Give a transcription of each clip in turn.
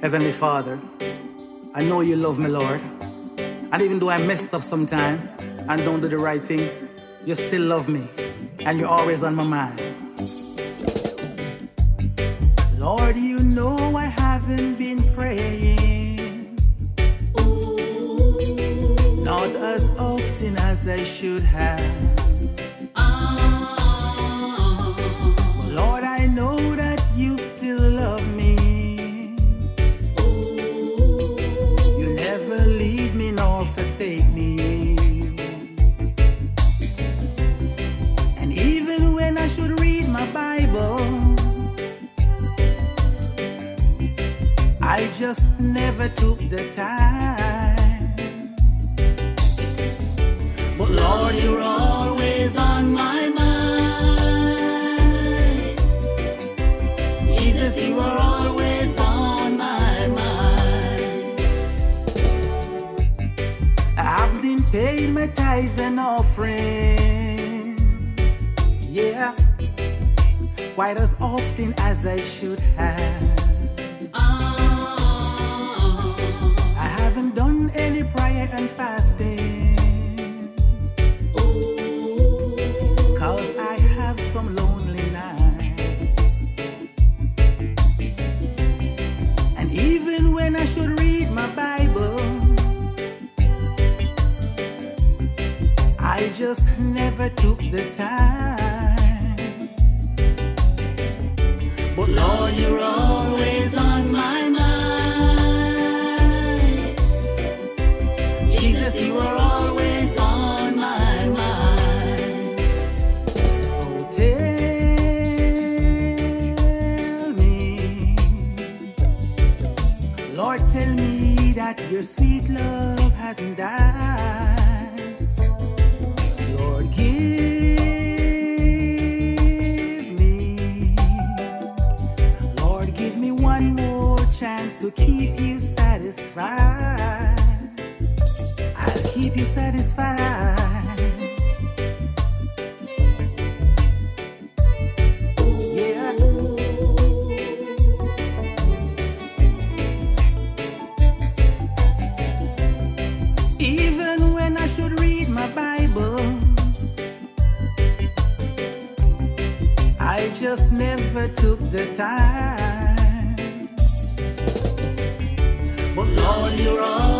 Heavenly Father, I know you love me, Lord. And even though I messed up sometime and don't do the right thing, you still love me. And you're always on my mind. Lord, you know I haven't been praying. Not as often as I should have. I just never took the time. But Lord, you're always on my mind. Jesus, you are always on my mind. I've been paying my tithes and offering. Yeah, quite as often as I should have. Done any prayer and fasting. Cause I have some lonely nights. And even when I should read my Bible, I just never took the time. Jesus, you are always on my mind. So tell me, Lord, tell me that your sweet love hasn't died. Lord, give me, Lord, give me one more chance to keep you satisfied. Keep you satisfied. Yeah. Even when I should read my Bible, I just never took the time. But Lord, you're always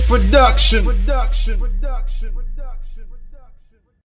Production. Production. Production.